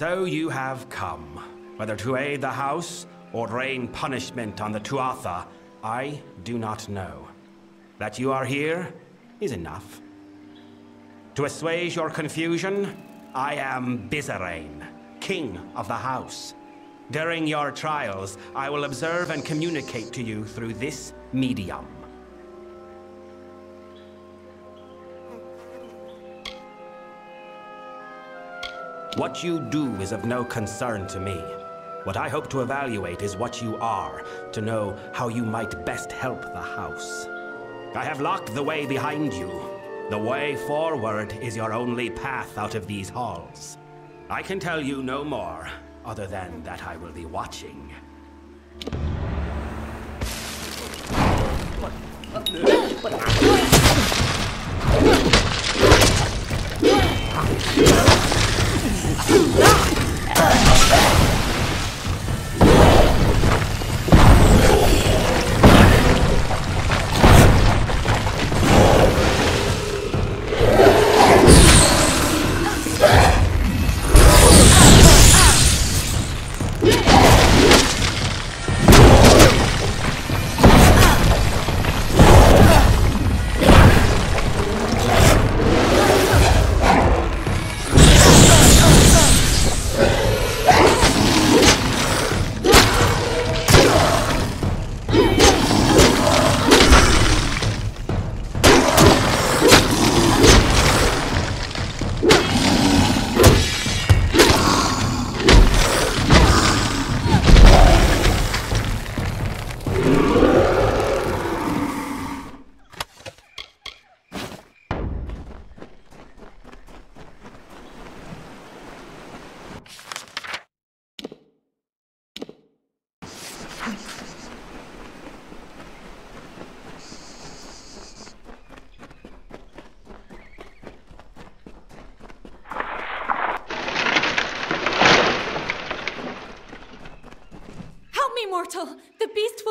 So you have come, whether to aid the house or rain punishment on the Tuatha, I do not know. That you are here is enough. To assuage your confusion, I am Bizarane, king of the house. During your trials, I will observe and communicate to you through this medium. What you do is of no concern to me. What I hope to evaluate is what you are, to know how you might best help the house. I have locked the way behind you. The way forward is your only path out of these halls. I can tell you no more, other than that I will be watching. Help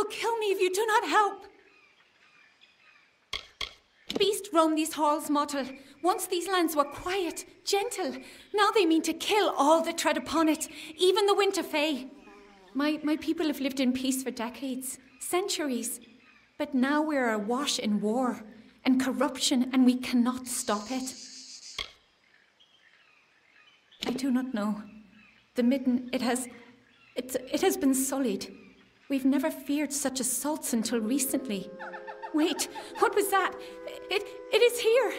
kill me if you do not help! Beast roam these halls, mortal. Once these lands were quiet, gentle. Now they mean to kill all that tread upon it, even the Winter Fae. My, my people have lived in peace for decades, centuries. But now we're awash in war and corruption, and we cannot stop it. I do not know. The midden, it has. It's, it has been sullied. We've never feared such assaults until recently. Wait, what was that? It, it is here!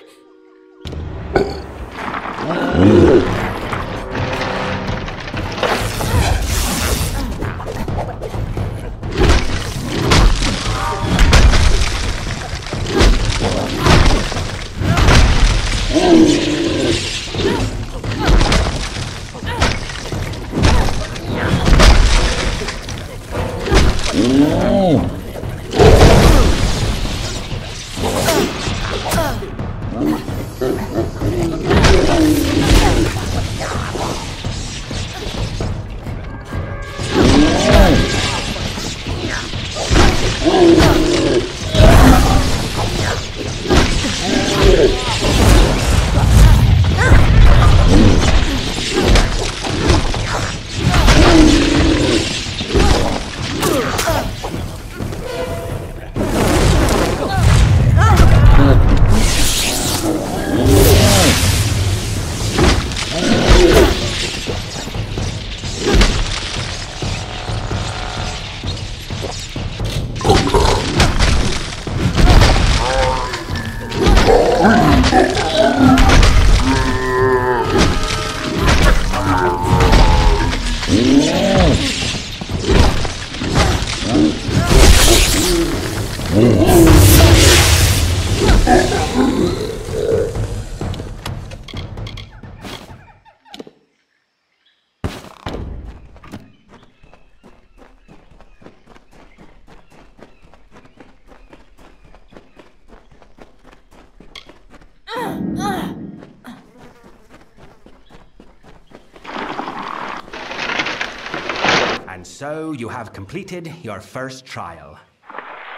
You have completed your first trial.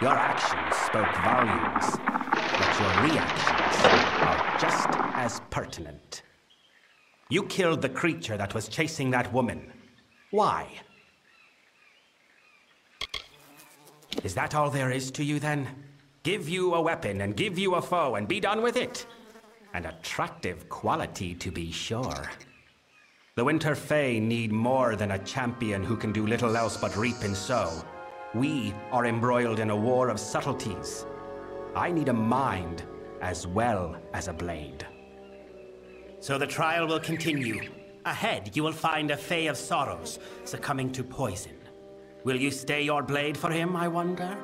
Your actions spoke volumes, but your reactions are just as pertinent. You killed the creature that was chasing that woman. Why? Is that all there is to you then? Give you a weapon and give you a foe and be done with it? An attractive quality to be sure. The Winter Fae need more than a champion who can do little else but reap and sow. We are embroiled in a war of subtleties. I need a mind as well as a blade. So the trial will continue. Ahead, you will find a Fae of Sorrows succumbing to poison. Will you stay your blade for him, I wonder?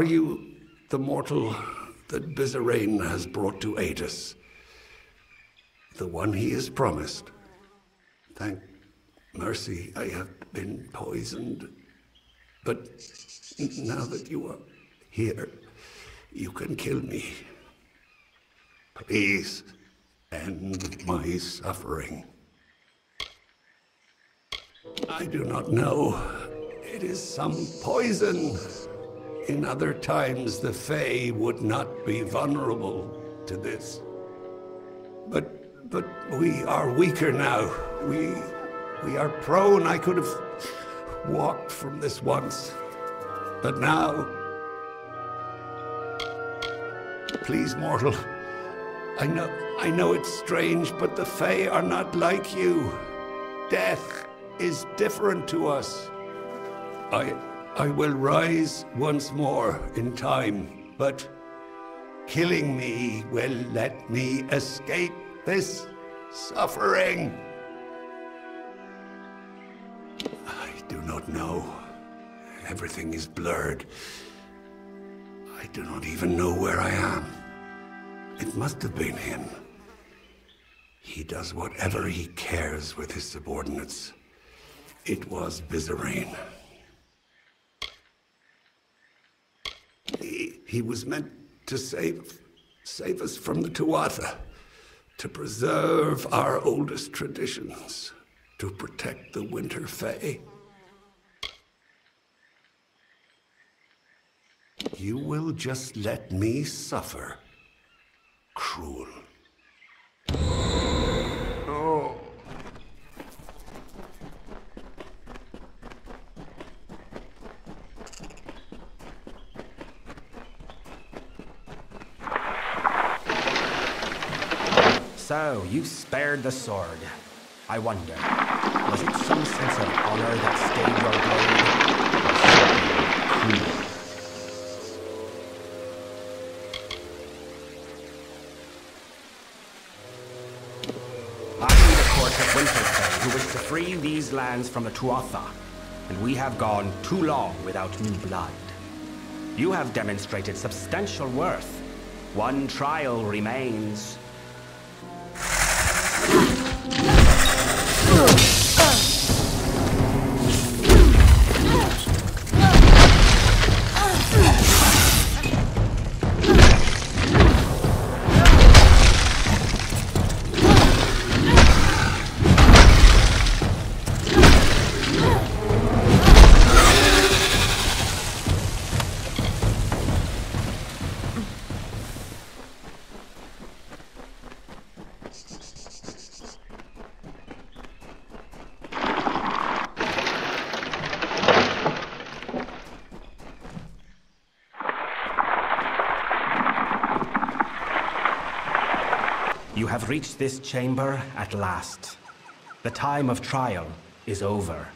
Are you the mortal that Bizarane has brought to aid us? The one he has promised? Thank mercy I have been poisoned. But now that you are here, you can kill me. Please end my suffering. I do not know it is some poison. In other times, the Fae would not be vulnerable to this. But, but we are weaker now. We, we are prone. I could have walked from this once. But now... Please, mortal. I know, I know it's strange, but the Fae are not like you. Death is different to us. I, I will rise once more in time, but killing me will let me escape this suffering. I do not know. Everything is blurred. I do not even know where I am. It must have been him. He does whatever he cares with his subordinates. It was Bizarane. He, he was meant to save, save us from the Tuatha, to preserve our oldest traditions, to protect the Winter Fae. You will just let me suffer, cruel. You spared the sword. I wonder, was it some sense of honor that stayed your blade? I lead a court of Winter Fae who wish to free these lands from the Tuatha, and we have gone too long without new blood. You have demonstrated substantial worth. One trial remains. Reached this chamber at last. The time of trial is over.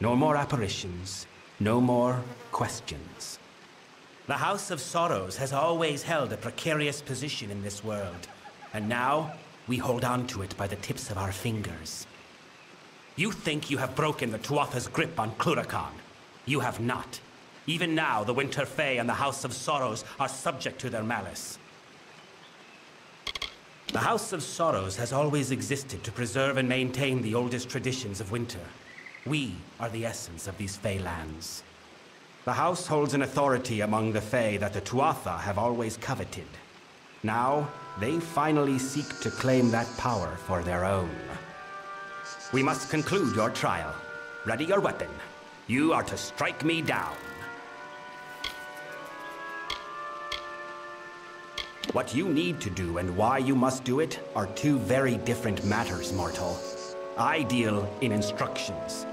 No more apparitions, no more questions. The House of Sorrows has always held a precarious position in this world, and now we hold on to it by the tips of our fingers. You think you have broken the Tuatha's grip on Cluracan. You have not. Even now, the Winter Fae and the House of Sorrows are subject to their malice. The House of Sorrows has always existed to preserve and maintain the oldest traditions of winter. We are the essence of these Fey lands. The House holds an authority among the Fey that the Tuatha have always coveted. Now, they finally seek to claim that power for their own. We must conclude your trial. Ready your weapon. You are to strike me down. What you need to do and why you must do it are two very different matters, mortal. I deal in instructions,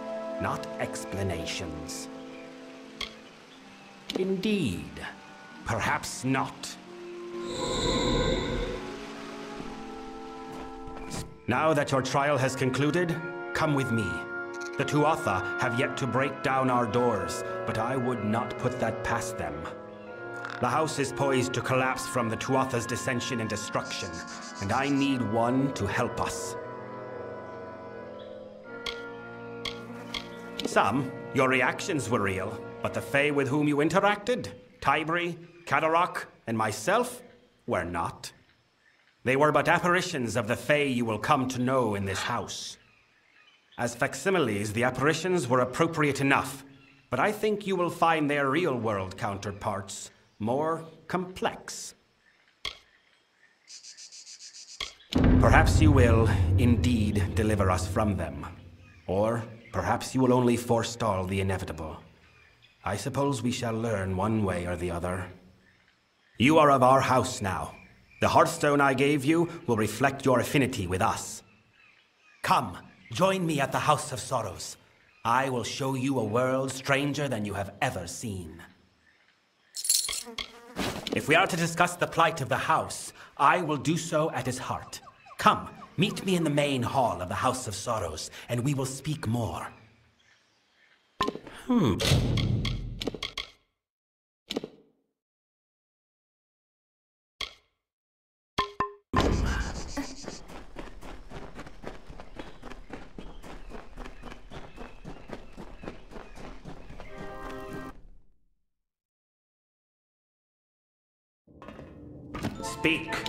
not explanations. Indeed. Perhaps not. Now that your trial has concluded, come with me. The Tuatha have yet to break down our doors, but I would not put that past them. The house is poised to collapse from the Tuatha's dissension and destruction, and I need one to help us. Some, your reactions were real, but the Fae with whom you interacted, Tybri, Cadarok, and myself, were not. They were but apparitions of the Fae you will come to know in this house. As facsimiles, the apparitions were appropriate enough, but I think you will find their real-world counterparts more complex. Perhaps you will, indeed, deliver us from them. Or perhaps you will only forestall the inevitable. I suppose we shall learn one way or the other. You are of our house now. The Hearthstone I gave you will reflect your affinity with us. Come, join me at the House of Sorrows. I will show you a world stranger than you have ever seen. If we are to discuss the plight of the house, I will do so at its heart. Come, meet me in the main hall of the House of Sorrows, and we will speak more. Hmm. Speak.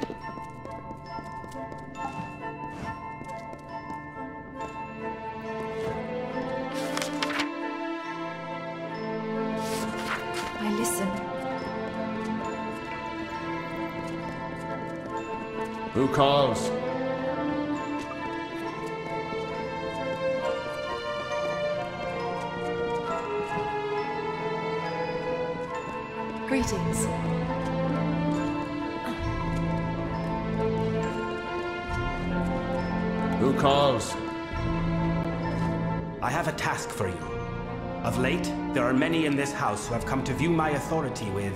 I have a task for you. Of late, there are many in this house who have come to view my authority with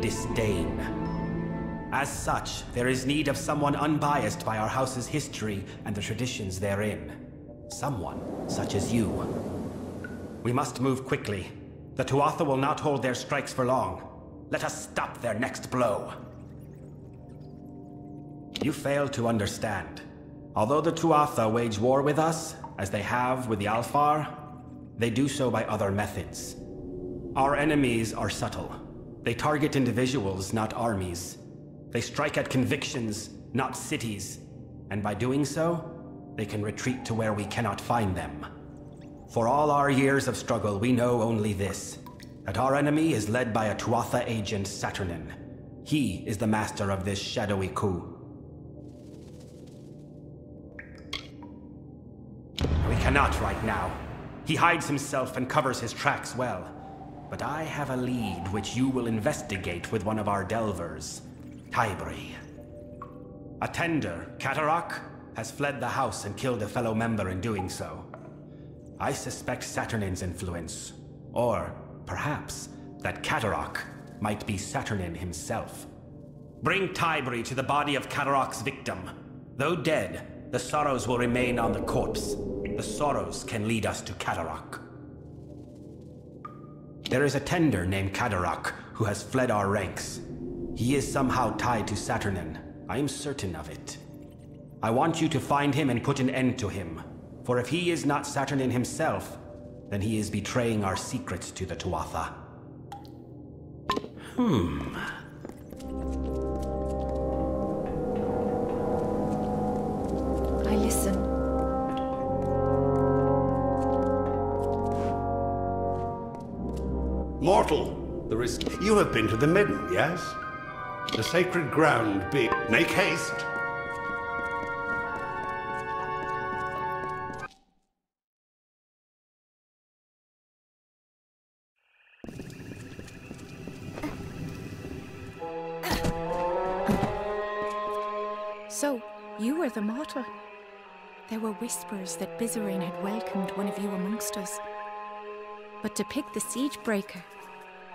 disdain. As such, there is need of someone unbiased by our house's history and the traditions therein. Someone such as you. We must move quickly. The Tuatha will not hold their strikes for long. Let us stop their next blow. You fail to understand. Although the Tuatha wage war with us, as they have with the Alfar, they do so by other methods. Our enemies are subtle. They target individuals, not armies. They strike at convictions, not cities. And by doing so, they can retreat to where we cannot find them. For all our years of struggle, we know only this. That our enemy is led by a Tuatha agent, Saturnin. He is the master of this shadowy coup. Cannot right now. He hides himself and covers his tracks well. But I have a lead which you will investigate with one of our delvers, Tybri. A tender, Cadarok, has fled the house and killed a fellow member in doing so. I suspect Saturnin's influence, or perhaps that Cadarok might be Saturnin himself. Bring Tybri to the body of Cadarok's victim. Though dead, the sorrows will remain on the corpse. The sorrows can lead us to Cadarok. There is a tender named Cadarok who has fled our ranks. He is somehow tied to Saturnin. I am certain of it. I want you to find him and put an end to him. For if he is not Saturnin himself, then he is betraying our secrets to the Tuatha. Hmm. I listen. Mortal, there is. You have been to the Midden, yes? The sacred ground be. Make haste! So, you were the mortal. There were whispers that Bizarine had welcomed one of you amongst us. But to pick the siege breaker,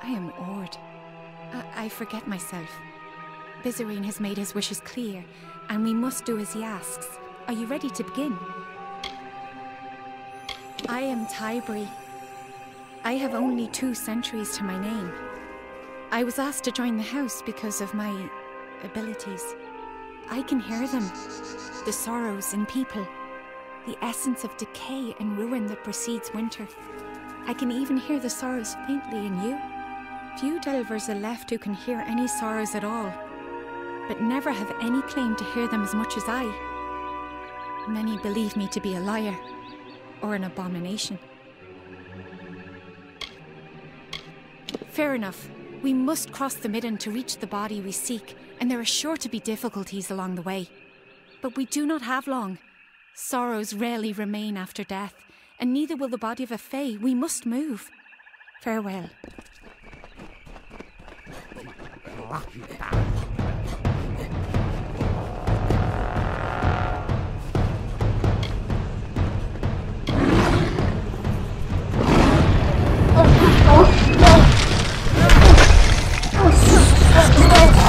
I am awed. I, I forget myself. Bizarine has made his wishes clear, and we must do as he asks. Are you ready to begin? I am Tybri. I have only two centuries to my name. I was asked to join the house because of my abilities. I can hear them. The sorrows in people. The essence of decay and ruin that precedes winter. I can even hear the sorrows faintly in you. Few delvers are left who can hear any sorrows at all, but never have any claim to hear them as much as I. Many believe me to be a liar, or an abomination. Fair enough. We must cross the Midden to reach the body we seek, and there are sure to be difficulties along the way. But we do not have long. Sorrows rarely remain after death, and neither will the body of a Fae. We must move. Farewell. Yes?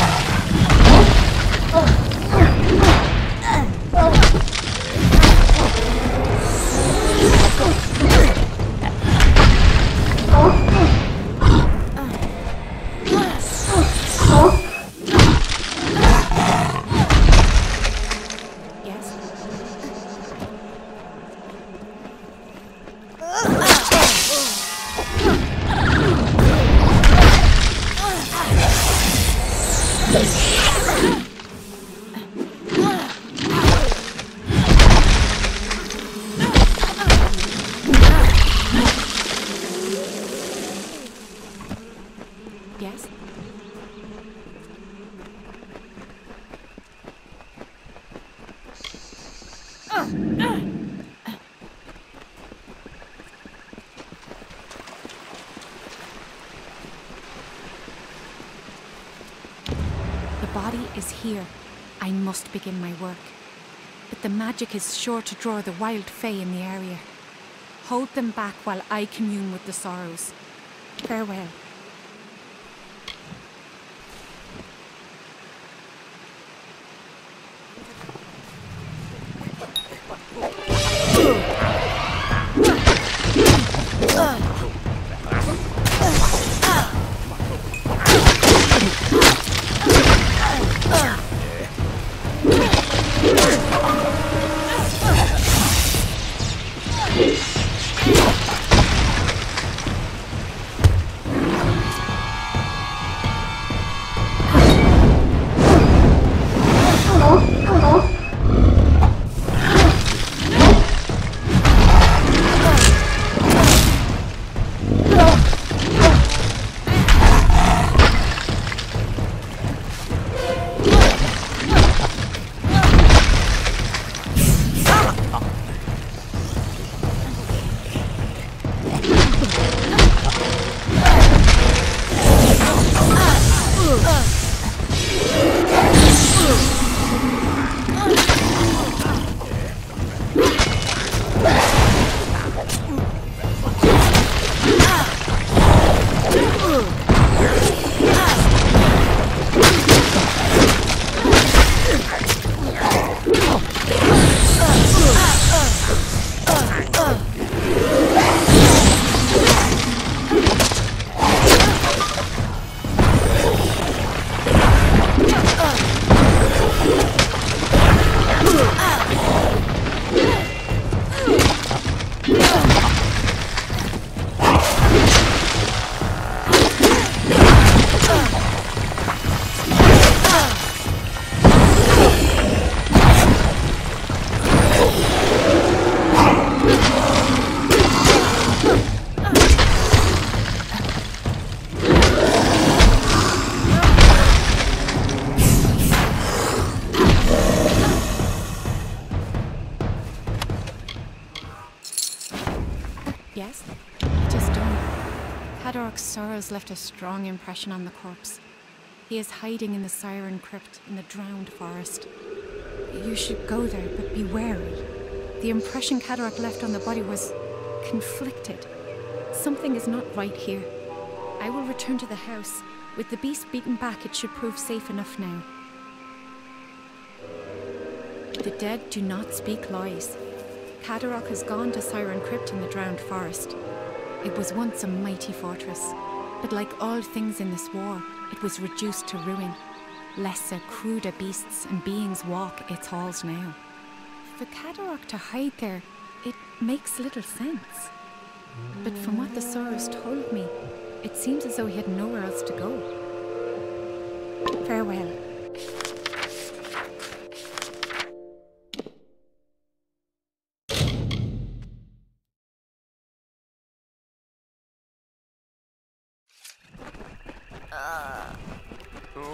Must begin my work. But the magic is sure to draw the wild fae in the area. Hold them back while I commune with the sorrows. Farewell. Left a strong impression on the corpse. He is hiding in the Siren Crypt in the drowned forest. You should go there, but be wary. The impression Cadarok left on the body was conflicted. Something is not right here. I will return to the house. With the beast beaten back, it should prove safe enough now. The dead do not speak lies. Cadarok has gone to Siren Crypt in the Drowned Forest. It was once a mighty fortress, but like all things in this war, it was reduced to ruin. Lesser, cruder beasts and beings walk its halls now. For Cadarok to hide there, it makes little sense. But from what the Sorrows told me, it seems as though he had nowhere else to go. Farewell.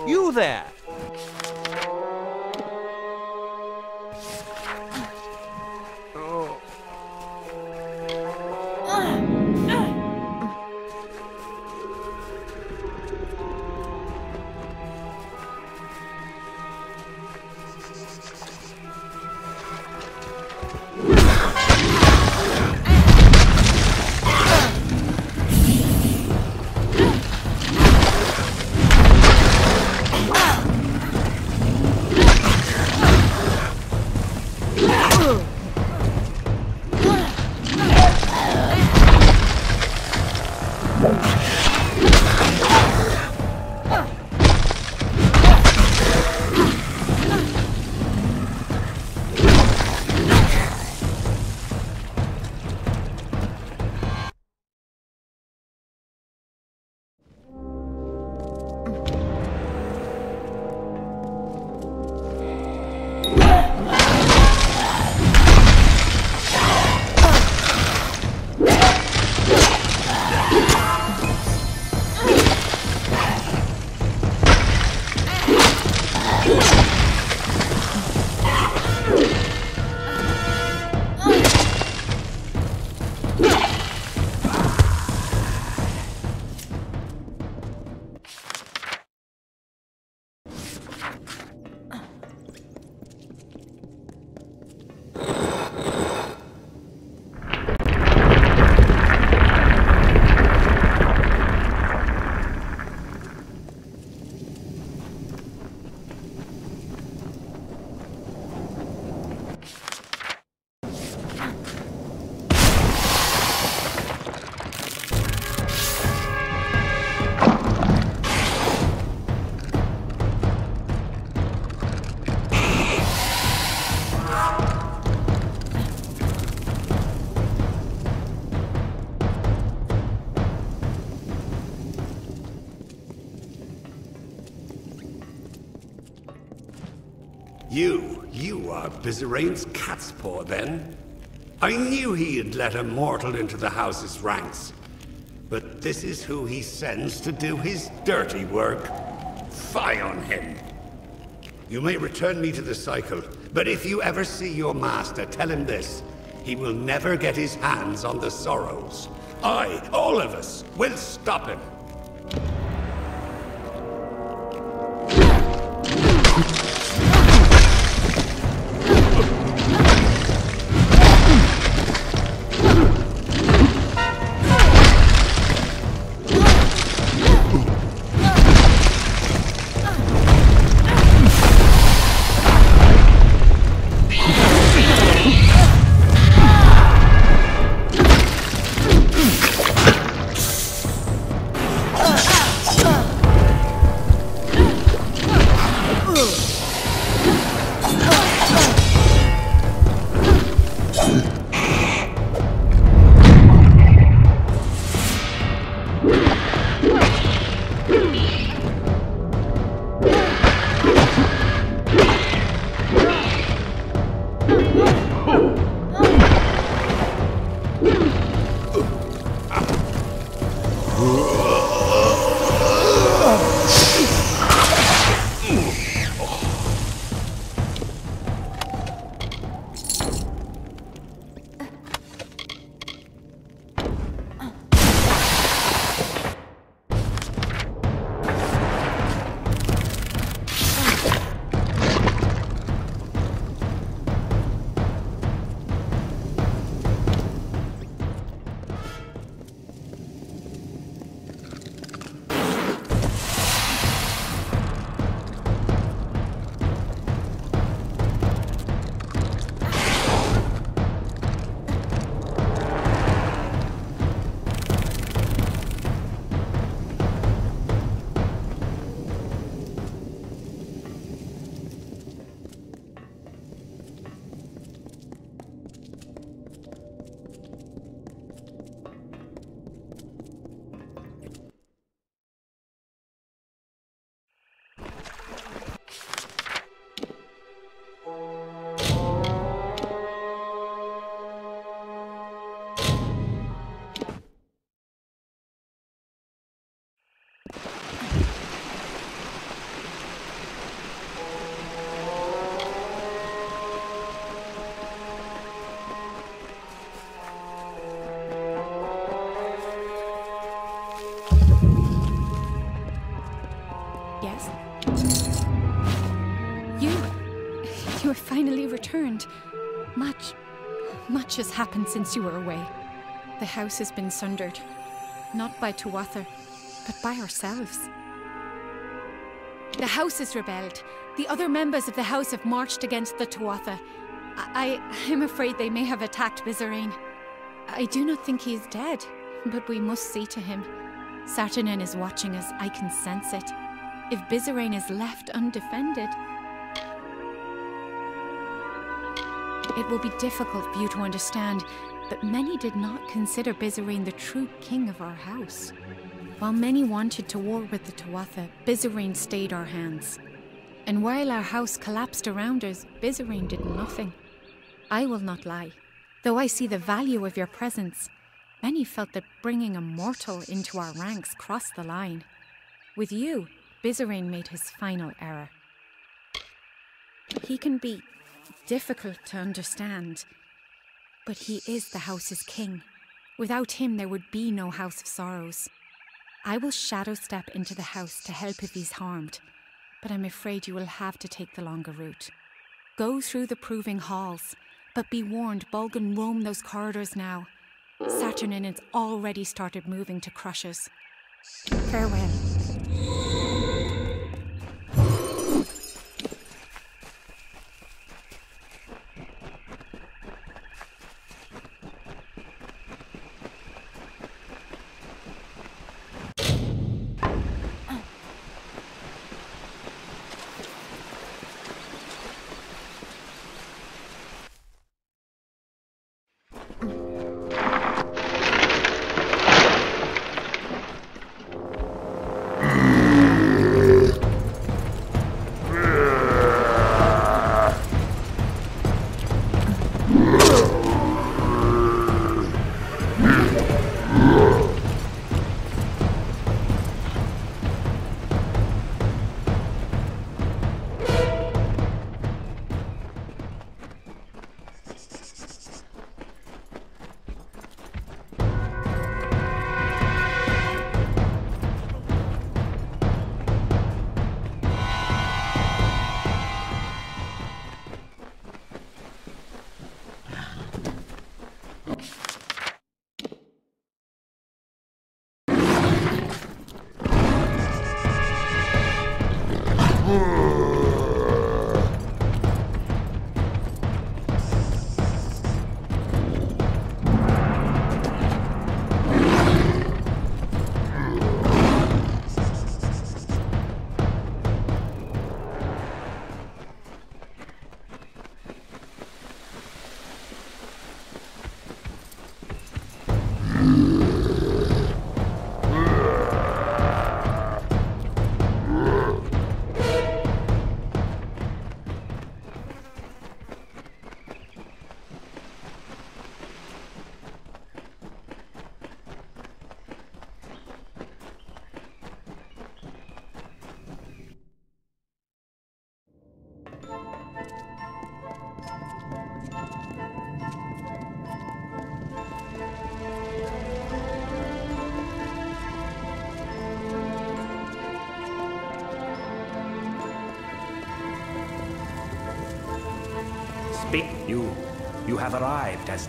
You there! Are cat's paw, then? I knew he had let a mortal into the house's ranks. But this is who he sends to do his dirty work. Fie on him! You may return me to the cycle, but if you ever see your master, tell him this. He will never get his hands on the sorrows. I, all of us, will stop him. Has happened since you were away. The house has been sundered. Not by Tuatha, but by ourselves. The house has rebelled. The other members of the house have marched against the Tuatha. I, I am afraid they may have attacked Bizarane. I do not think he is dead, but we must see to him. Saturnin is watching us, I can sense it. If Bizarane is left undefended, it will be difficult for you to understand, but many did not consider Bizarane the true king of our house. While many wanted to war with the Tuatha, Bizarane stayed our hands. And while our house collapsed around us, Bizarane did nothing. I will not lie. Though I see the value of your presence, many felt that bringing a mortal into our ranks crossed the line. With you, Bizarane made his final error. He can be difficult to understand, but he is the house's king. Without him, there would be no House of Sorrows. I will shadow step into the house to help if he's harmed, but I'm afraid you will have to take the longer route. Go through the proving halls, but be warned Bolgan roam those corridors now. Saturnin has already started moving to crush us. Farewell.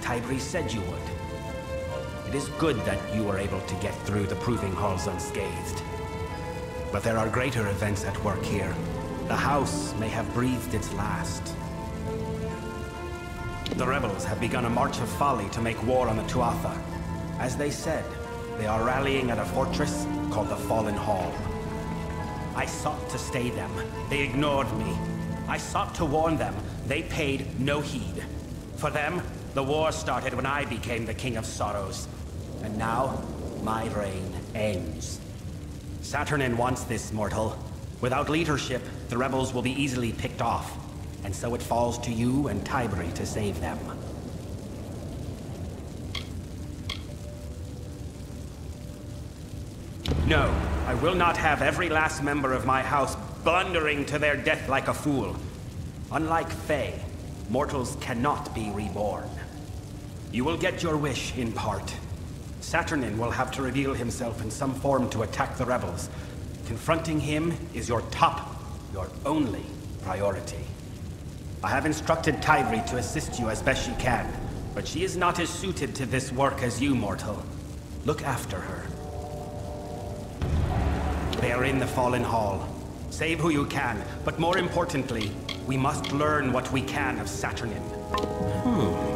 Tybri said you would. It is good that you were able to get through the proving halls unscathed. But there are greater events at work here. The House may have breathed its last. The rebels have begun a march of folly to make war on the Tuatha. As they said, they are rallying at a fortress called the Fallen Hall. I sought to stay them. They ignored me. I sought to warn them. They paid no heed. For them, the war started when I became the King of Sorrows. And now, my reign ends. Saturnin wants this, mortal. Without leadership, the rebels will be easily picked off. And so it falls to you and Tybri to save them. No, I will not have every last member of my house blundering to their death like a fool. Unlike Fae, mortals cannot be reborn. You will get your wish in part. Saturnin will have to reveal himself in some form to attack the rebels. Confronting him is your top, your only priority. I have instructed Tybri to assist you as best she can, but she is not as suited to this work as you, mortal. Look after her. They are in the Fallen Hall. Save who you can, but more importantly, we must learn what we can of Saturnin. Ready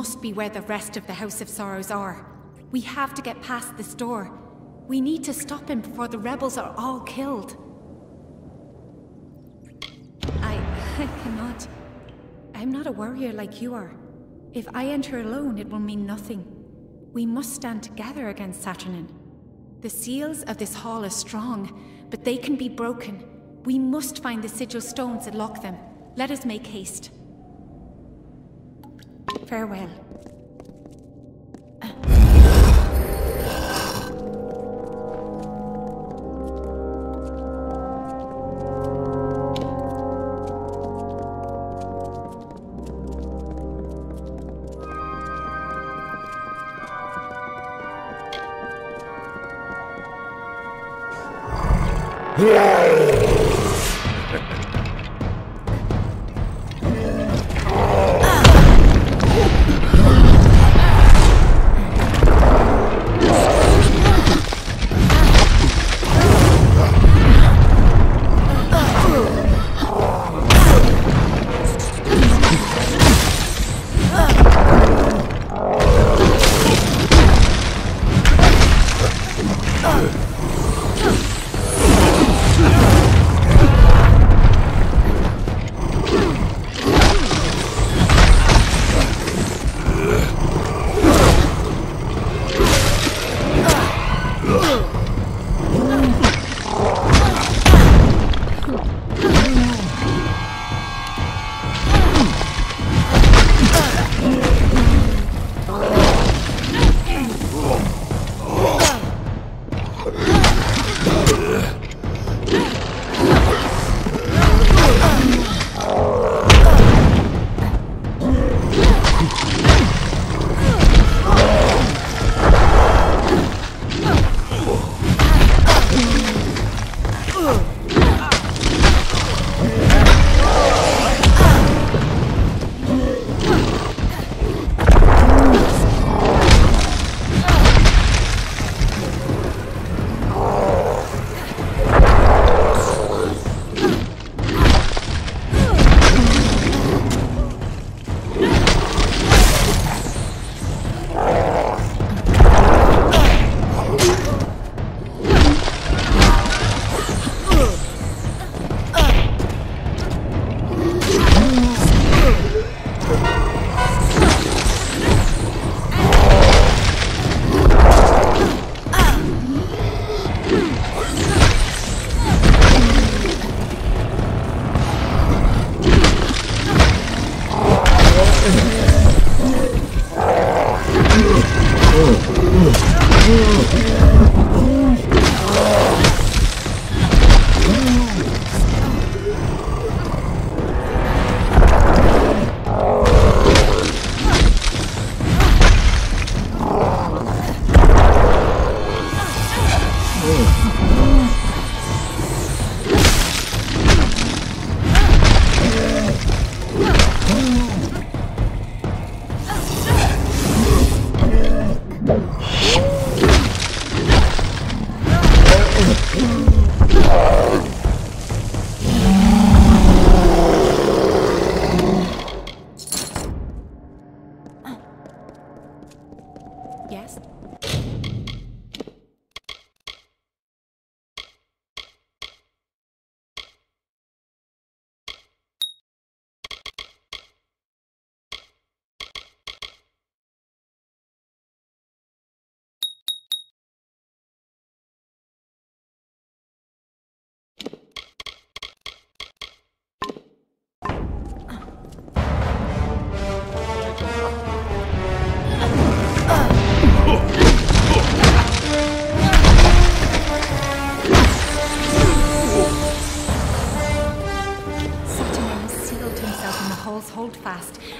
must be where the rest of the House of Sorrows are. We have to get past this door. We need to stop him before the rebels are all killed. I, I cannot. I'm not a warrior like you are. If I enter alone, it will mean nothing. We must stand together against Saturnin. The seals of this hall are strong, but they can be broken. We must find the sigil stones that lock them. Let us make haste. Farewell.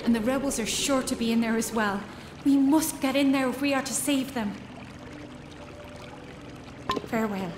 And the rebels are sure to be in there as well. We must get in there if we are to save them. Farewell.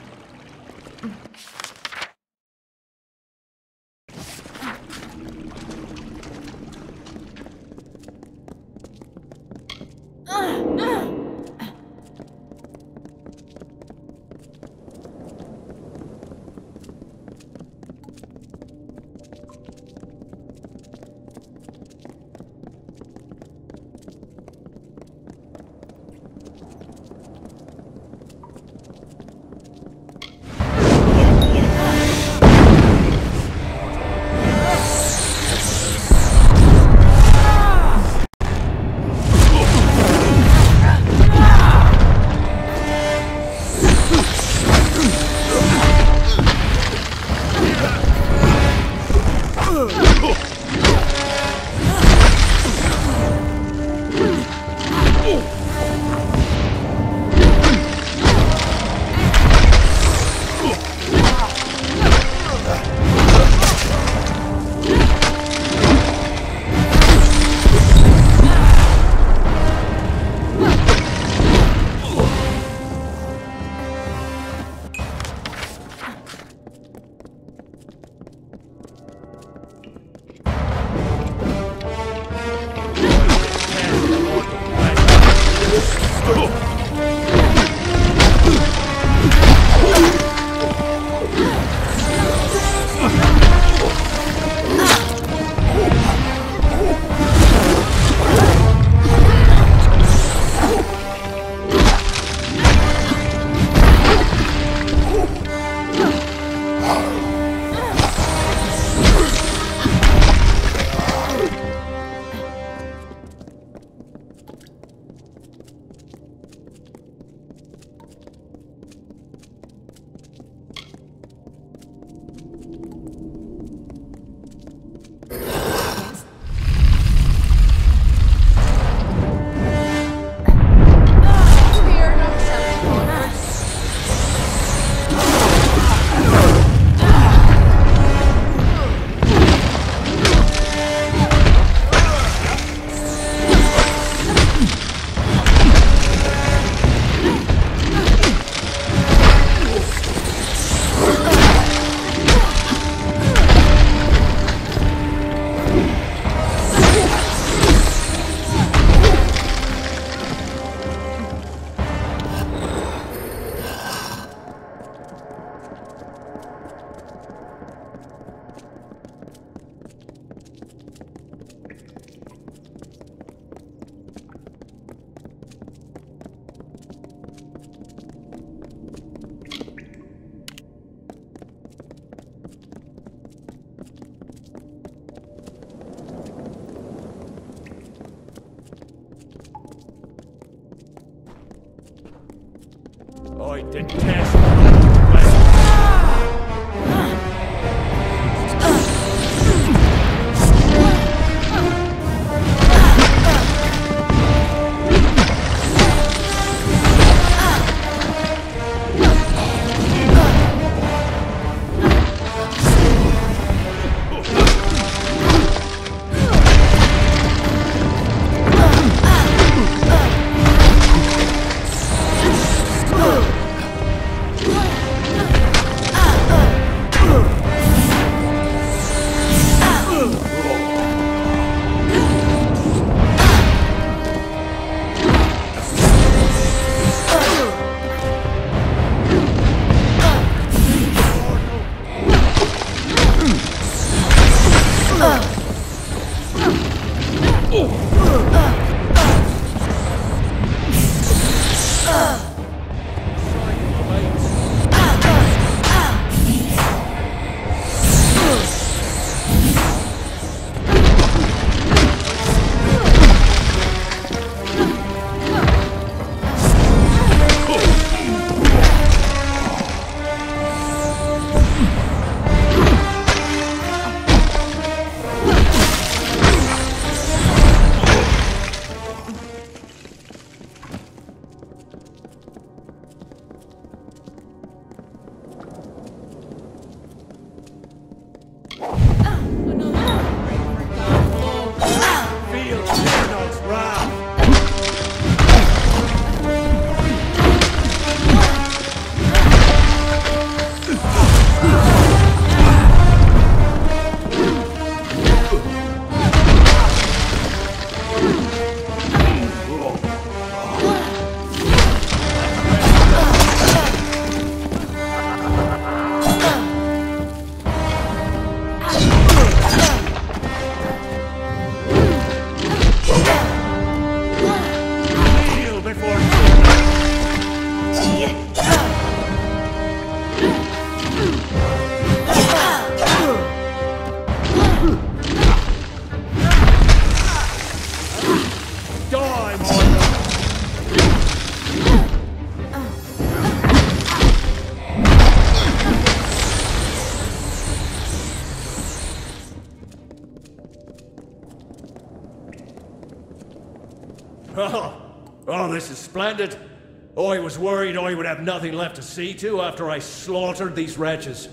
Oh. I was worried I would have nothing left to see to after I slaughtered these wretches.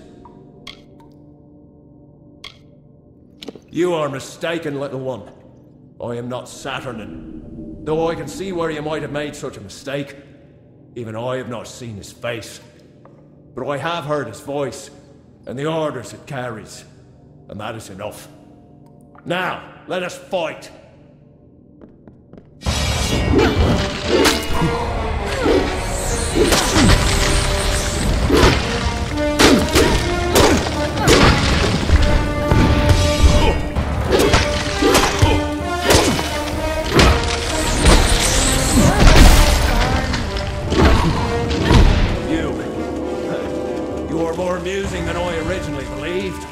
You are mistaken, little one. I am not Saturnin. Though I can see where you might have made such a mistake, even I have not seen his face. But I have heard his voice, and the orders it carries, and that is enough. Now, let us fight. Originally believed.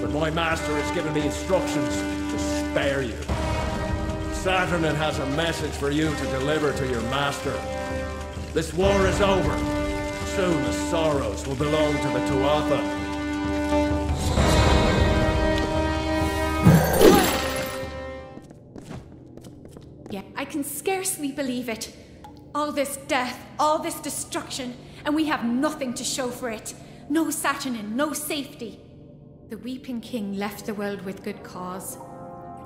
But my master has given me instructions to spare you. Saturnin has a message for you to deliver to your master. This war is over. Soon the sorrows will belong to the Tuatha. Yeah, I can scarcely believe it. All this death, all this destruction, and we have nothing to show for it. No Saturnin, no safety. The Weeping King left the world with good cause.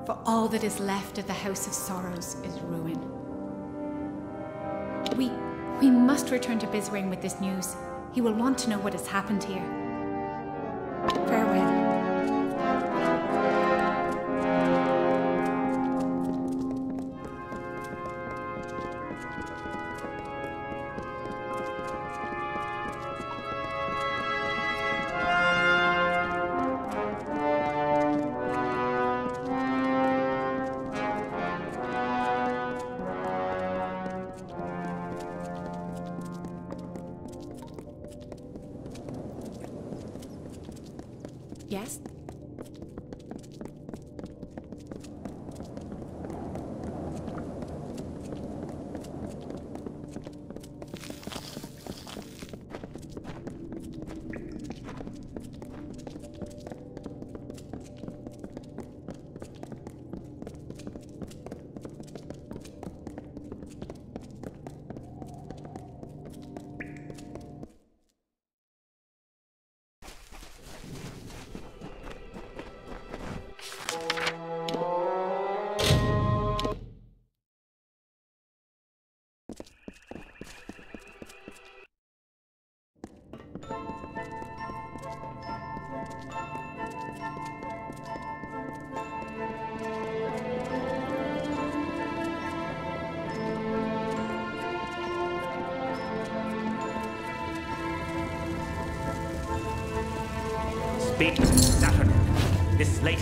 For all that is left of the House of Sorrows is ruin. We we must return to Bizrane with this news. He will want to know what has happened here. Farewell.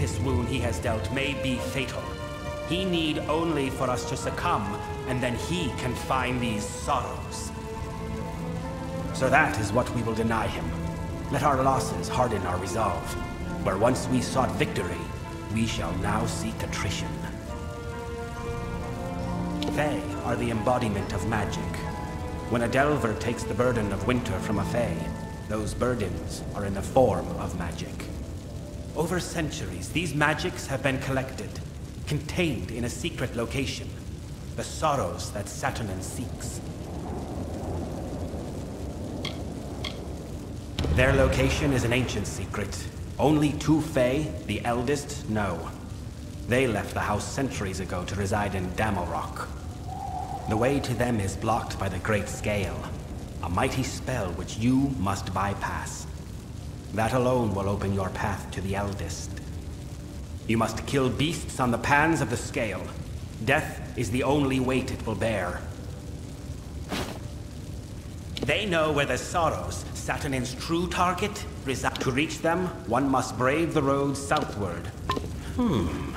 This wound he has dealt may be fatal. He need only for us to succumb, and then he can find these sorrows. So that is what we will deny him. Let our losses harden our resolve. Where once we sought victory, we shall now seek attrition. Fae are the embodiment of magic. When a Delver takes the burden of winter from a Fae, those burdens are in the form of magic. Over centuries, these magics have been collected, contained in a secret location. The sorrows that Saturnin seeks. Their location is an ancient secret. Only two Fae, the eldest, know. They left the house centuries ago to reside in Damelrock. The way to them is blocked by the Great Scale, a mighty spell which you must bypass. That alone will open your path to the eldest. You must kill beasts on the pans of the scale. Death is the only weight it will bear. They know where the sorrows, Saturnin's true target, reside. To reach them, one must brave the road southward. Hmm.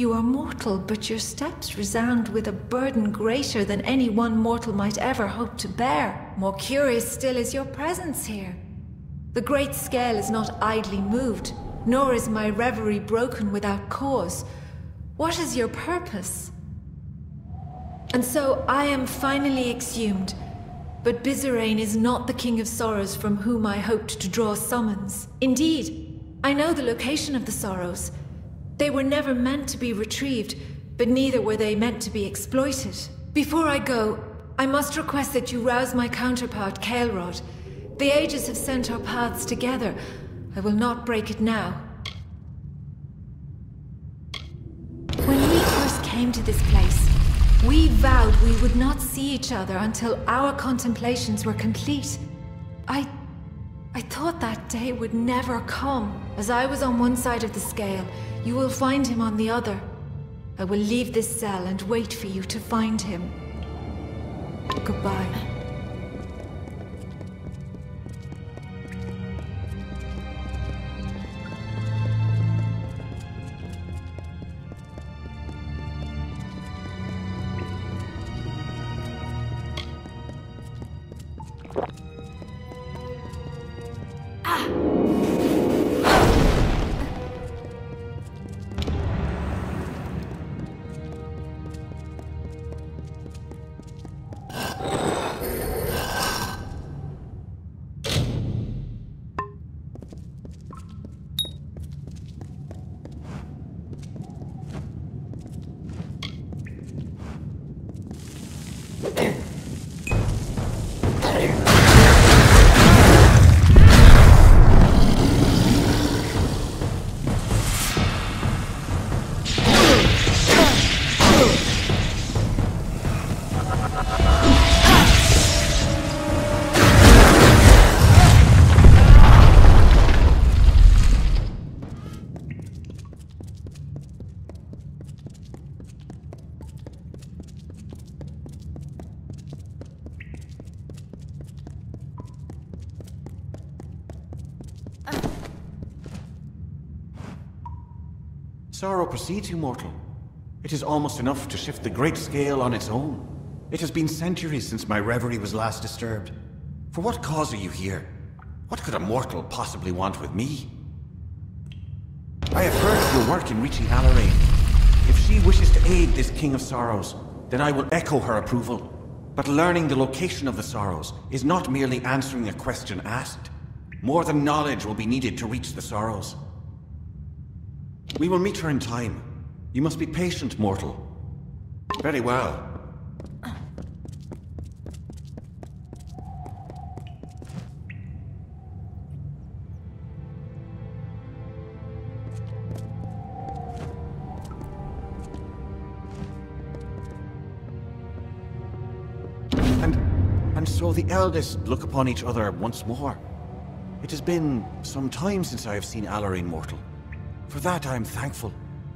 You are mortal, but your steps resound with a burden greater than any one mortal might ever hope to bear. More curious still is your presence here. The great scale is not idly moved, nor is my reverie broken without cause. What is your purpose? And so I am finally exhumed, but Bizrane is not the King of Sorrows from whom I hoped to draw summons. Indeed, I know the location of the Sorrows. They were never meant to be retrieved, but neither were they meant to be exploited. Before I go, I must request that you rouse my counterpart, Kael'rod. The ages have sent our paths together. I will not break it now. When we first came to this place, we vowed we would not see each other until our contemplations were complete. I... I thought that day would never come. As I was on one side of the scale, you will find him on the other. I will leave this cell and wait for you to find him. Goodbye. Precedes you, mortal. It is almost enough to shift the great scale on its own. It has been centuries since my reverie was last disturbed. For what cause are you here? What could a mortal possibly want with me? I have heard of your work in reaching Allerain. If she wishes to aid this King of Sorrows, then I will echo her approval. But learning the location of the Sorrows is not merely answering a question asked. More than knowledge will be needed to reach the Sorrows. We will meet her in time. You must be patient, mortal. Very well. And... and so the eldest look upon each other once more. It has been some time since I have seen Allerain mortal. For that I am thankful.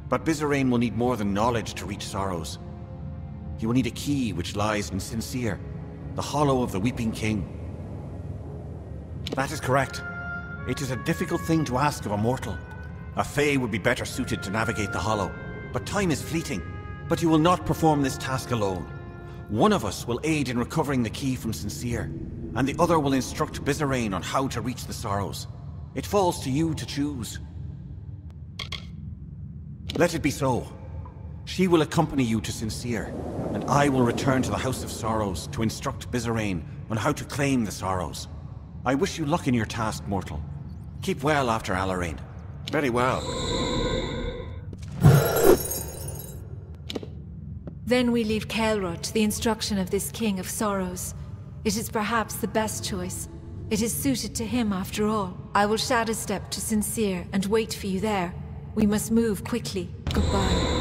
But Bizrane will need more than knowledge to reach Sorrows. He will need a key which lies in Sincere, the hollow of the Weeping King. That is correct. It is a difficult thing to ask of a mortal. A Fae would be better suited to navigate the hollow, but time is fleeting. But you will not perform this task alone. One of us will aid in recovering the key from Sincere, and the other will instruct Bizrane on how to reach the Sorrows. It falls to you to choose. Let it be so. She will accompany you to Sincere, and I will return to the House of Sorrows to instruct Bizrane on how to claim the Sorrows. I wish you luck in your task, mortal. Keep well after Allerain. Very well. Then we leave Kael'rod to the instruction of this King of Sorrows. It is perhaps the best choice. It is suited to him after all. I will shadow step to Sincere and wait for you there. We must move quickly. Goodbye.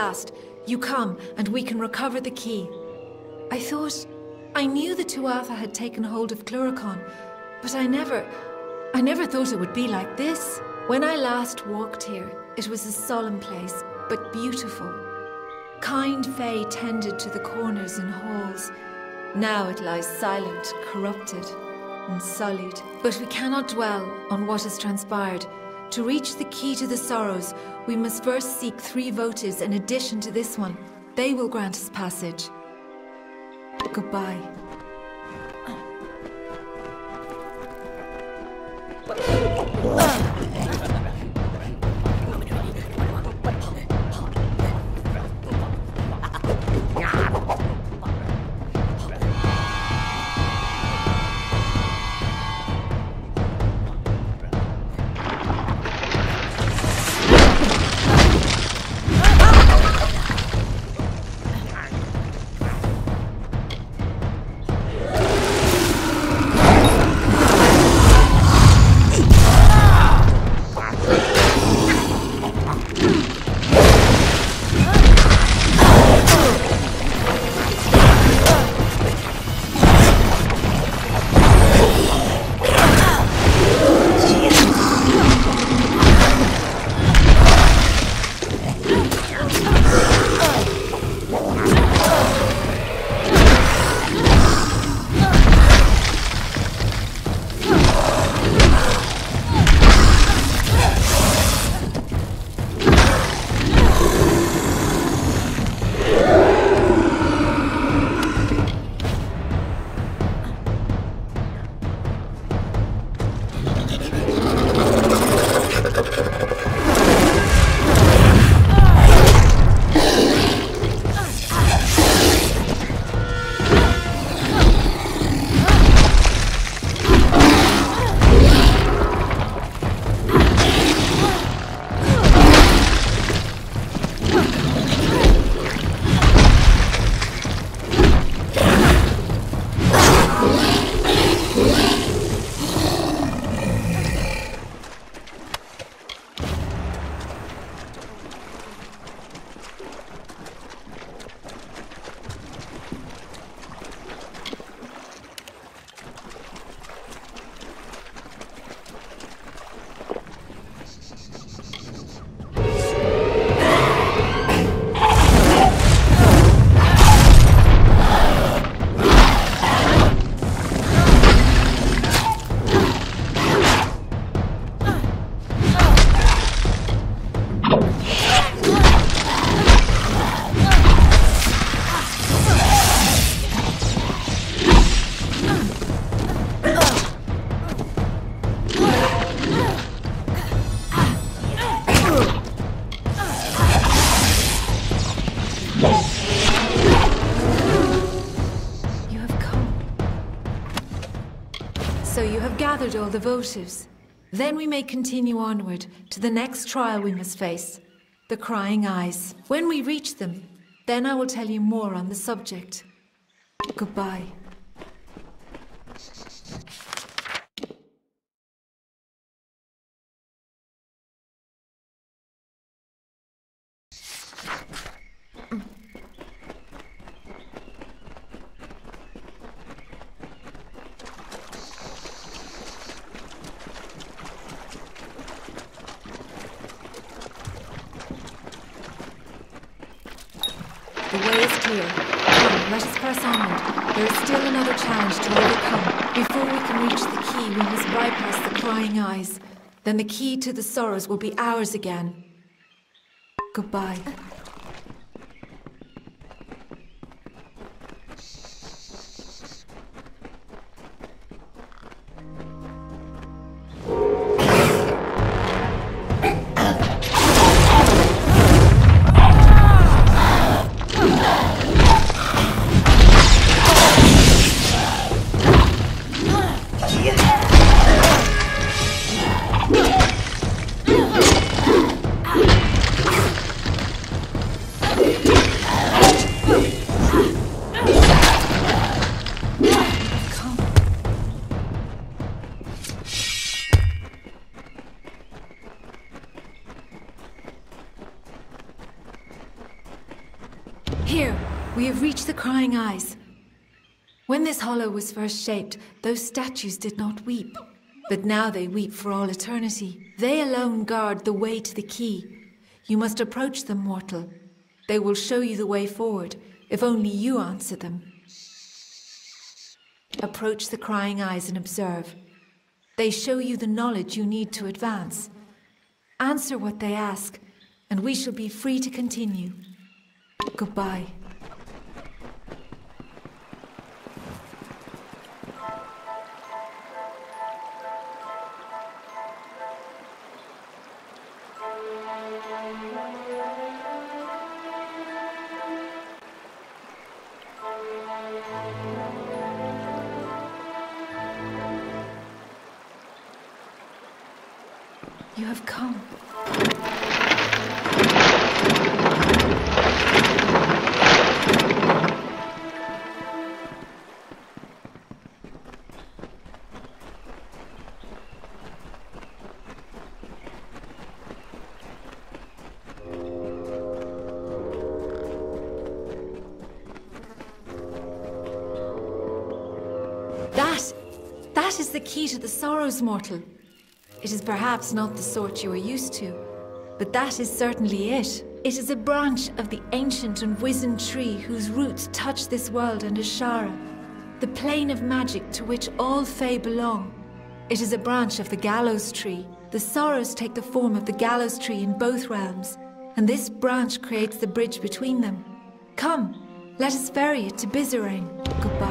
Last, you come, and we can recover the key. I thought... I knew the Tuatha had taken hold of Cluricon, but I never... I never thought it would be like this. When I last walked here, it was a solemn place, but beautiful. Kind Fae tended to the corners and halls. Now it lies silent, corrupted, and sullied. But we cannot dwell on what has transpired. To reach the key to the sorrows, we must first seek three votives in addition to this one. They will grant us passage. Goodbye. Gathered all the votives. Then we may continue onward to the next trial we must face the Crying Eyes. When we reach them, then I will tell you more on the subject. Goodbye. The way is clear. Come, let us press onward. There is still another challenge to overcome. Before we can reach the key, we must bypass the prying eyes. Then the key to the sorrows will be ours again. Goodbye. Hollow was first shaped, those statues did not weep. But now they weep for all eternity. They alone guard the way to the key. You must approach them, mortal. They will show you the way forward, if only you answer them. Approach the crying eyes and observe. They show you the knowledge you need to advance. Answer what they ask, and we shall be free to continue. Goodbye. Mortal. It is perhaps not the sort you are used to, but that is certainly it. It is a branch of the ancient and wizened tree whose roots touch this world and Ashara, the plane of magic to which all Fae belong. It is a branch of the gallows tree. The sorrows take the form of the gallows tree in both realms, and this branch creates the bridge between them. Come, let us ferry it to Bizrane. Goodbye.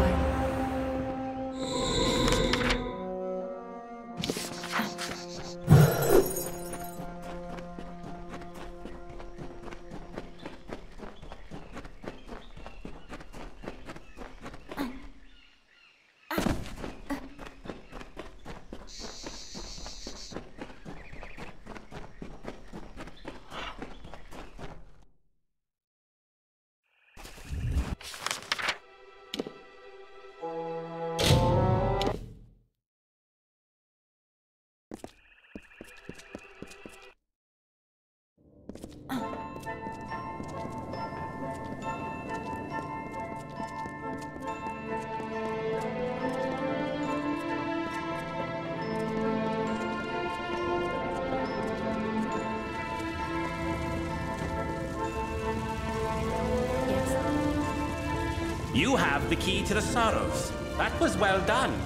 You have the key to the sorrows. That was well done.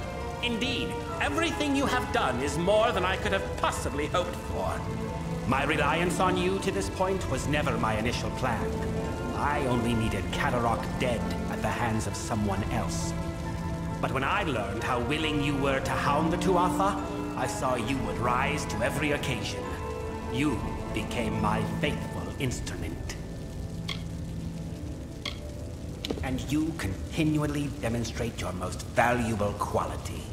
Indeed, everything you have done is more than I could have possibly hoped for. My reliance on you to this point was never my initial plan. I only needed Cadarok dead at the hands of someone else. But when I learned how willing you were to hound the Tuatha, I saw you would rise to every occasion. You became my faithful instrument. And you continually demonstrate your most valuable quality.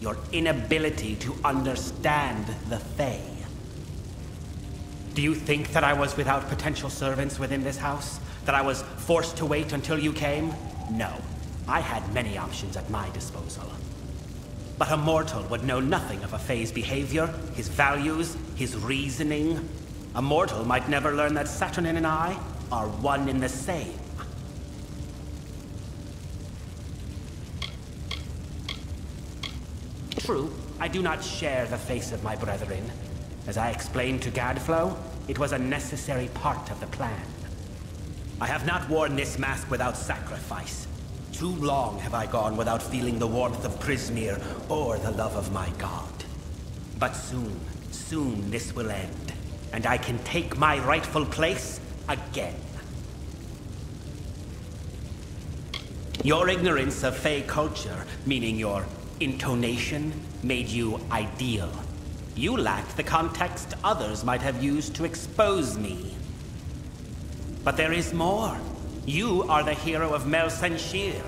Your inability to understand the Fae. Do you think that I was without potential servants within this house? That I was forced to wait until you came? No. I had many options at my disposal. But a mortal would know nothing of a Fae's behavior, his values, his reasoning. A mortal might never learn that Saturnin and I are one in the same. True, I do not share the face of my brethren. As I explained to Gadflow, it was a necessary part of the plan. I have not worn this mask without sacrifice. Too long have I gone without feeling the warmth of Prismere or the love of my god. But soon, soon this will end, and I can take my rightful place again. Your ignorance of Fae culture, meaning your intonation, made you ideal. You lacked the context others might have used to expose me. But there is more. You are the hero of Mel Senshir.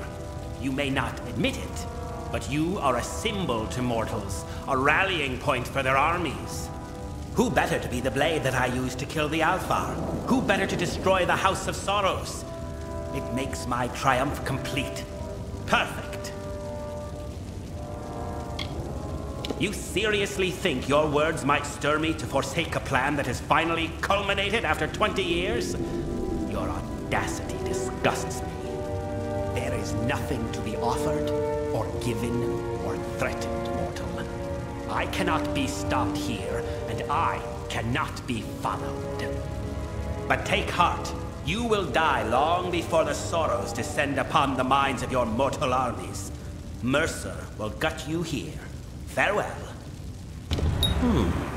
You may not admit it, but you are a symbol to mortals, a rallying point for their armies. Who better to be the blade that I used to kill the Alfar? Who better to destroy the House of Sorrows? It makes my triumph complete. Perfect. You seriously think your words might stir me to forsake a plan that has finally culminated after 20 years? Your audacity disgusts me. There is nothing to be offered, or given, or threatened, mortal. I cannot be stopped here, and I cannot be followed. But take heart. You will die long before the sorrows descend upon the minds of your mortal armies. Mercer will gut you here. Farewell. Hmm.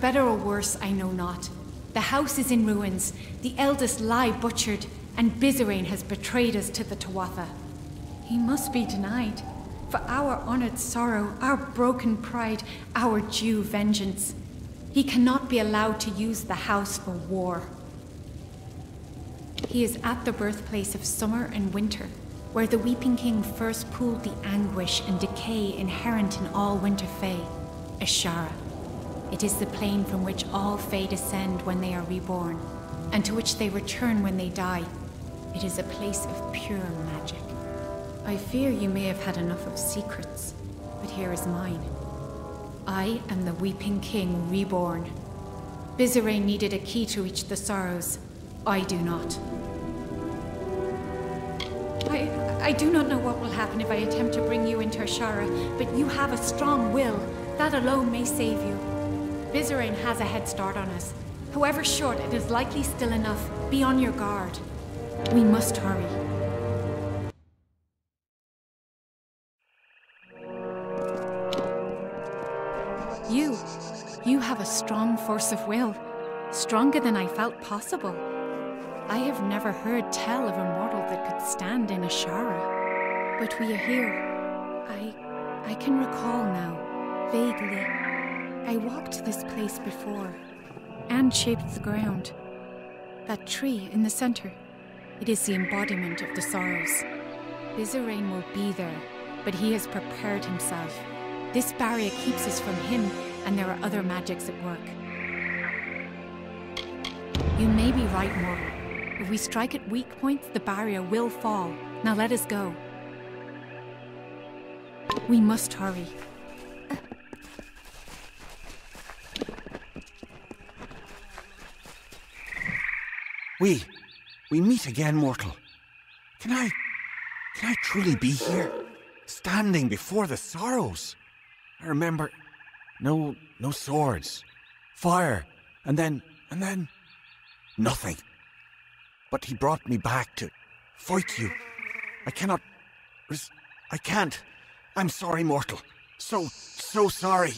Better or worse, I know not. The house is in ruins, the eldest lie butchered, and Bizrane has betrayed us to the Tuatha. He must be denied. For our honored sorrow, our broken pride, our due vengeance. He cannot be allowed to use the house for war. He is at the birthplace of summer and winter, where the Weeping King first pooled the anguish and decay inherent in all Winter Fae, Azshara. It is the plane from which all Fae descend when they are reborn, and to which they return when they die. It is a place of pure magic. I fear you may have had enough of secrets, but here is mine. I am the Weeping King reborn. Bizrane needed a key to reach the Sorrows. I do not. I, I do not know what will happen if I attempt to bring you into Azshara, but you have a strong will. That alone may save you. Bizrane has a head start on us. However short, it is likely still enough. Be on your guard. We must hurry. You. You have a strong force of will. Stronger than I felt possible. I have never heard tell of a mortal that could stand in Azshara. But we are here. I... I can recall now, vaguely. I walked this place before and shaped the ground. That tree in the center, it is the embodiment of the sorrows. Bizrane will be there, but he has prepared himself. This barrier keeps us from him, and there are other magics at work. You may be right, Mortal. If we strike at weak points, the barrier will fall. Now let us go. We must hurry. We... we meet again, mortal. Can I... can I truly be here? Standing before the sorrows? I remember... no... no swords. Fire. And then... and then... nothing. But he brought me back to... fight you. I cannot. I can't. I'm sorry, mortal. So, so sorry.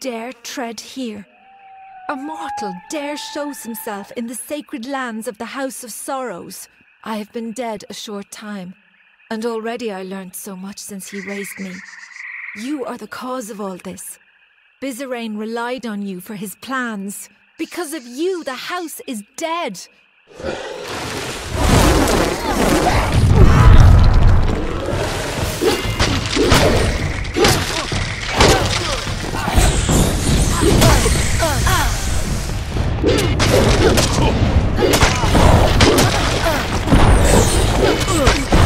Dare tread here. A mortal dare shows himself in the sacred lands of the House of Sorrows. I have been dead a short time, and already I learned so much since he raised me. You are the cause of all this. Bizrane relied on you for his plans. Because of you, the house is dead. We must be quick. Finally,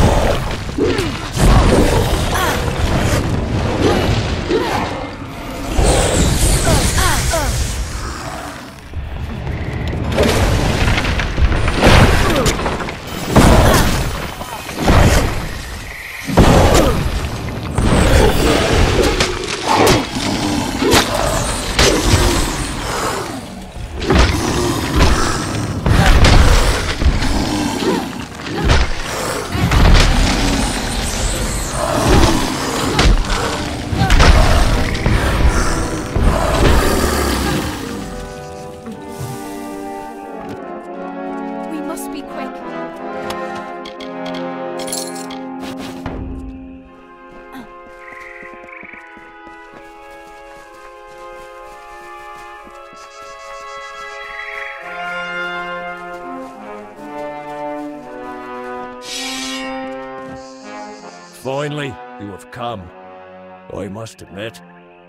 you have come. I must admit,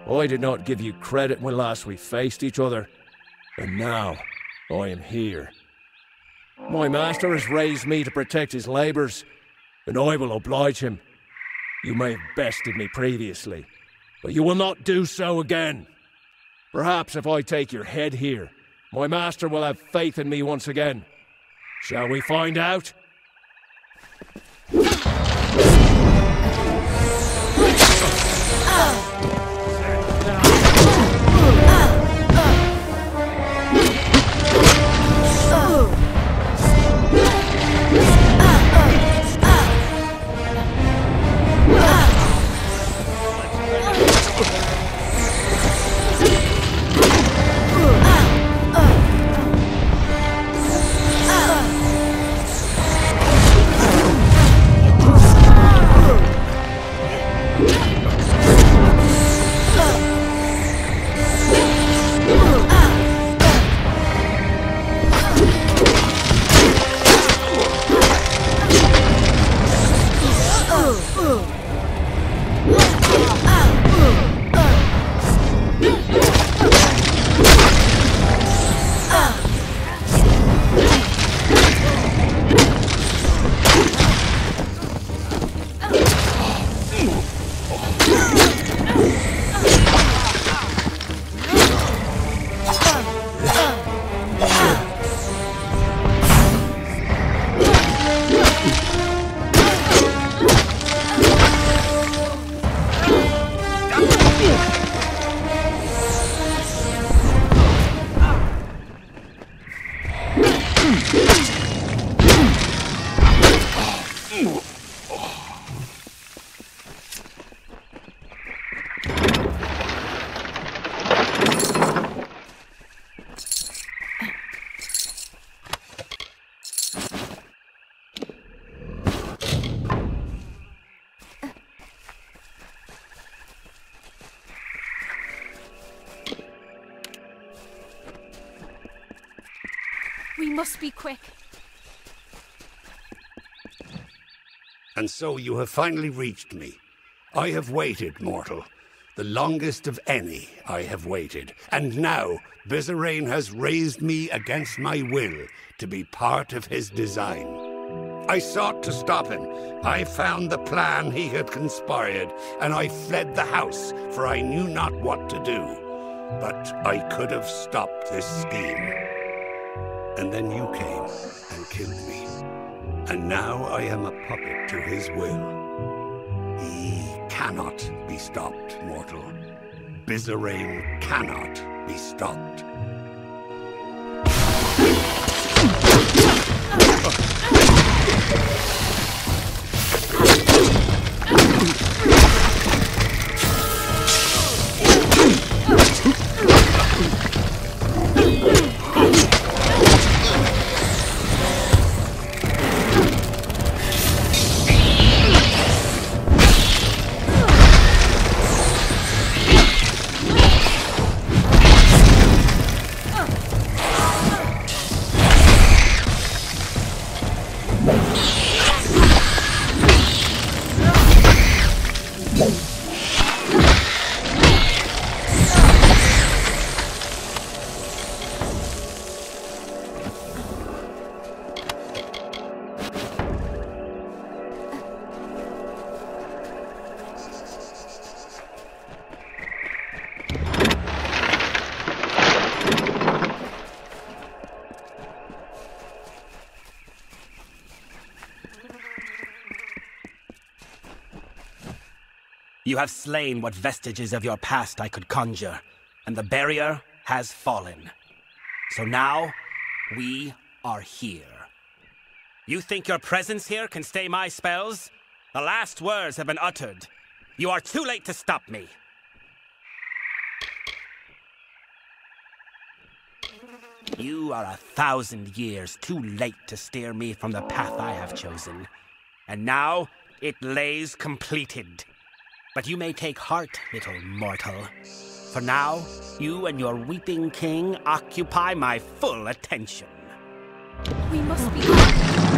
I did not give you credit when last we faced each other. And now, I am here. My master has raised me to protect his labours, and I will oblige him. You may have bested me previously, but you will not do so again. Perhaps if I take your head here, my master will have faith in me once again. Shall we find out? Go! Must be quick. And so you have finally reached me. I have waited, mortal. The longest of any I have waited. And now Bizrane has raised me against my will to be part of his design. I sought to stop him. I found the plan he had conspired, and I fled the house, for I knew not what to do. But I could have stopped this scheme. And then you came and killed me. And now I am a puppet to his will. He cannot be stopped, mortal. Bizrane cannot be stopped. You have slain what vestiges of your past I could conjure, and the barrier has fallen. So now, we are here. You think your presence here can stay my spells? The last words have been uttered. You are too late to stop me. You are a thousand years too late to steer me from the path I have chosen. And now, it lays completed. But you may take heart, little mortal. For now, you and your weeping king occupy my full attention. We must be.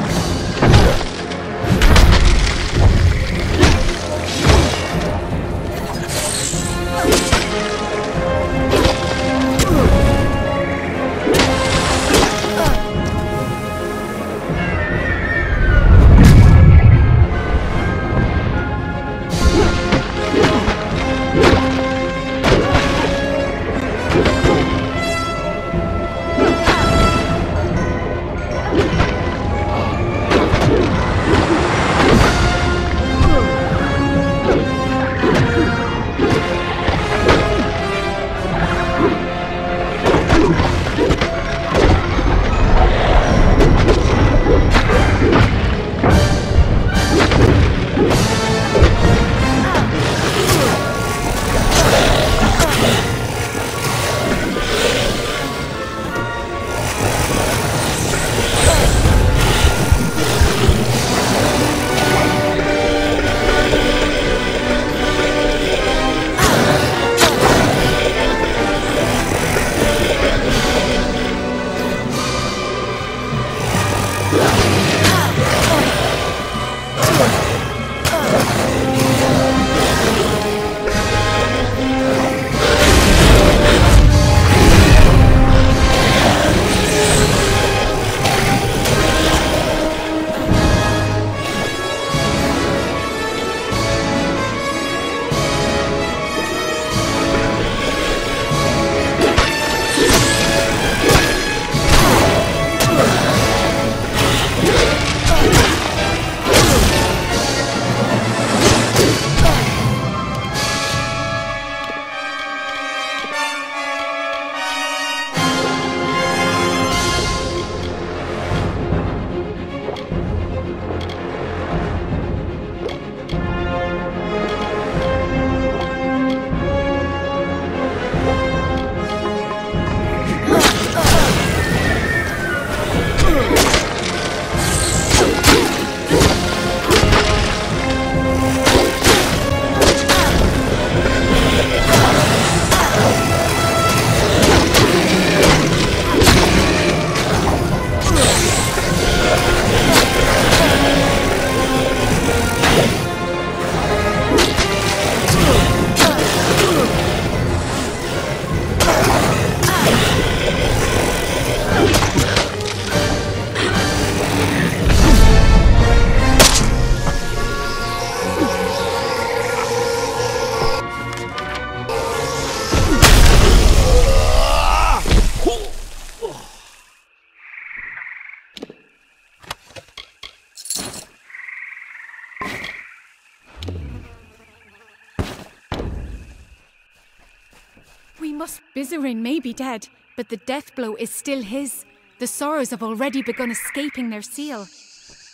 Bizrane may be dead, but the death blow is still his. The sorrows have already begun escaping their seal.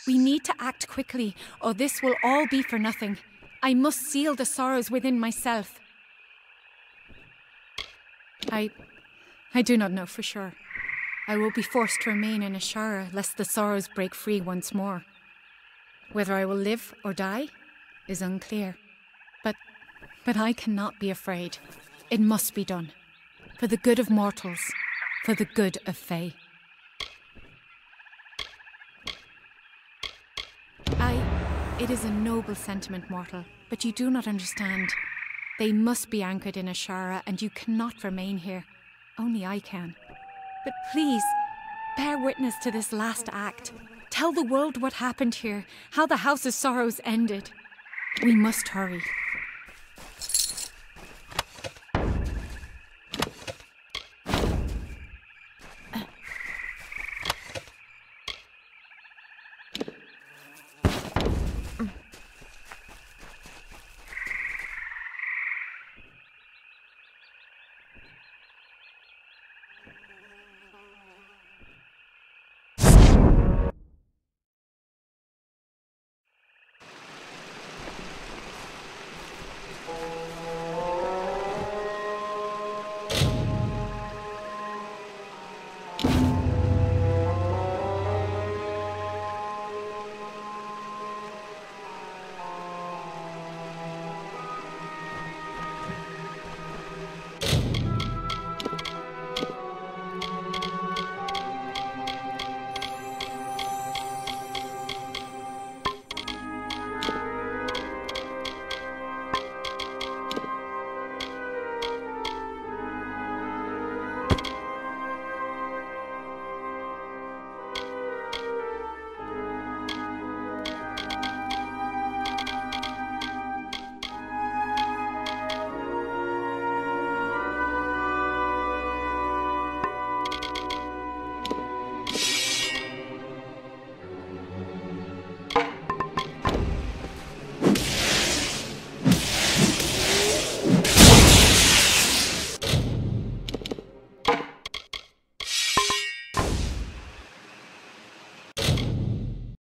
We need to act quickly, or this will all be for nothing. I must seal the sorrows within myself. I. I do not know for sure. I will be forced to remain in Azshara lest the sorrows break free once more. Whether I will live or die is unclear. But. but I cannot be afraid. It must be done. For the good of mortals, for the good of Fae. I. It is a noble sentiment, mortal, but you do not understand. They must be anchored in Azshara, and you cannot remain here. Only I can. But please, bear witness to this last act. Tell the world what happened here, how the House of Sorrows ended. We must hurry.